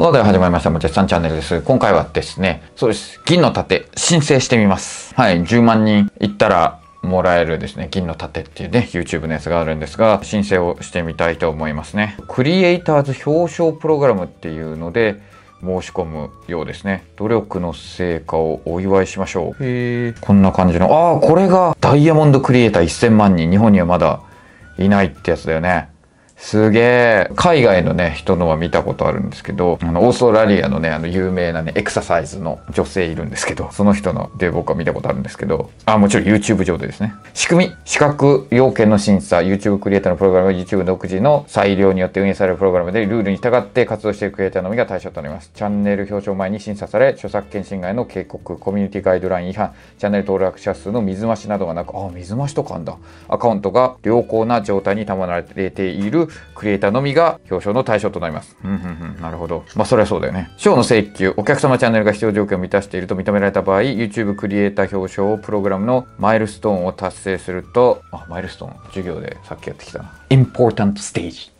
Hello では始まりました。もちさんチャンネルです。今回はですね、そうです。銀の盾、申請してみます。はい、10万人いったら、もらえるですね、銀の盾っていうね、YouTube のやつがあるんですが、申請をしてみたいと思いますね。クリエイターズ表彰プログラムっていうので、申し込むようですね。努力の成果をお祝いしましょう。へえ。こんな感じの、ああ、これがダイヤモンドクリエイター1000万人。日本にはまだいないってやつだよね。すげえ。海外のね、人のは見たことあるんですけど、あの、オーストラリアのね、あの、有名なね、エクササイズの女性いるんですけど、その人ので僕は見たことあるんですけど、あ、もちろん YouTube 上でですね。仕組み、資格要件の審査、YouTube クリエイターのプログラム、YouTube 独自の裁量によって運営されるプログラムで、ルールに従って活動しているクリエイターのみが対象となります。チャンネル表彰前に審査され、著作権侵害の警告、コミュニティガイドライン違反、チャンネル登録者数の水増しなどがなく、あ、水増しとかあんだ。アカウントが良好な状態に保たれているクリエイターのみが表彰の対象となります。うんうんうん。なるほど。まあそれはそうだよね。賞の請求、お客様チャンネルが必要条件を満たしていると認められた場合、YouTube クリエイター表彰プログラムのマイルストーンを達成すると、あ、マイルストーン、授業でさっきやってきたな。Important Stage。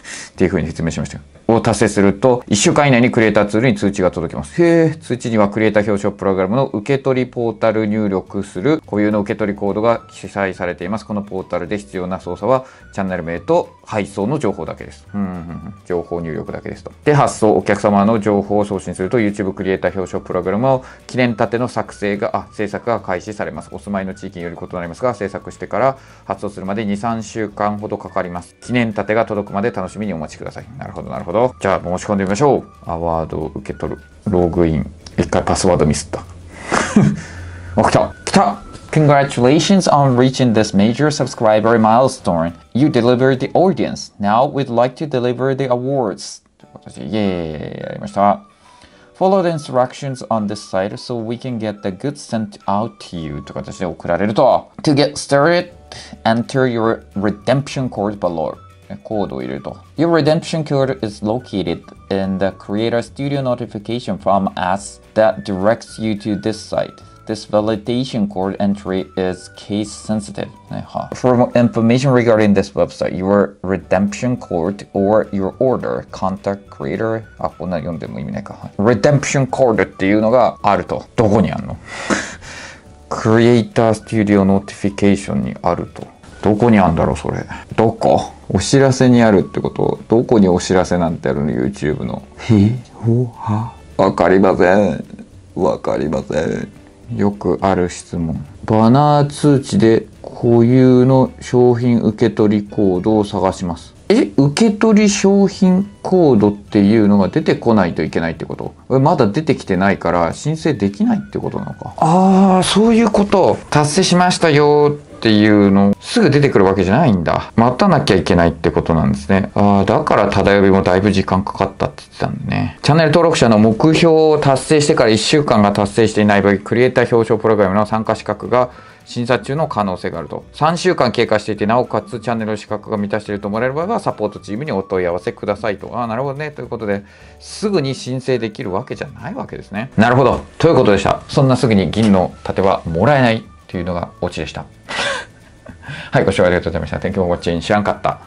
っていうふうに説明しましたを達成すると、1週間以内にクリエイターツールに通知が届きます。へえ、通知にはクリエイター表彰プログラムの受け取りポータル入力する固有の受け取りコードが記載されています。このポータルで必要な操作は、チャンネル名と配送の情報だけです。うんうんうん、情報入力だけですと。で、発送、お客様の情報を送信すると、YouTube クリエイター表彰プログラムを記念立ての作成が、あ、制作が開始されます。お住まいの地域により異なりますが、制作してから発送するまで2、3週間ほどかかります。記念立てが届くまで楽ししみにお待ちください。なるほど、なるほど。じゃあ、申し込んでみましょう。アワードを受け取る。ログイン。一回パスワードミスった。あ、来た来た Congratulations on reaching this major subscriber milestone. You delivered the audience. Now we'd like to deliver the awards. イエーやりました。Follow the instructions on this site so we can get the goods sent out to you という形で送られると。To get started, enter your redemption code below. コードを入れると。Your redemption code is located in the Creator Studio notification from us that directs you to this site. This validation code entry is case sensitive. For more information regarding this website, your redemption code or your order, contact creator あ、こんな読んでも意味ないか。redemption code っていうのがあると。どこにあるの ?Creator Studio Notification にあると。どこにあるんだろう、それ。どこお知らせにあるってことどこにお知らせなんてあるの ?YouTube の。へほは？わかりません。わかりません。よくある質問。バナー通知で固有の商品受け取りコードを探します。え？受け取り商品コードっていうのが出てこないといけないってこと？まだ出てきてないから申請できないってことなのか？ああそういうこと達成しましたよっていうのすぐ出てくるわけじゃないんだ。待たなきゃいけないってことなんですね。ああ、だからただ呼びもだいぶ時間かかったって言ってたんだね。チャンネル登録者の目標を達成してから1週間が達成していない場合、クリエイター表彰プログラムの参加資格が審査中の可能性があると。3週間経過していて、なおかつチャンネル資格が満たしていると思われる場合は、サポートチームにお問い合わせくださいと。ああ、なるほどね。ということで、すぐに申請できるわけじゃないわけですね。なるほど。ということでした。そんなすぐに銀の盾はもらえないというのがオチでした。はい、ご視聴ありがとうございました。天気もごちん知らんかった。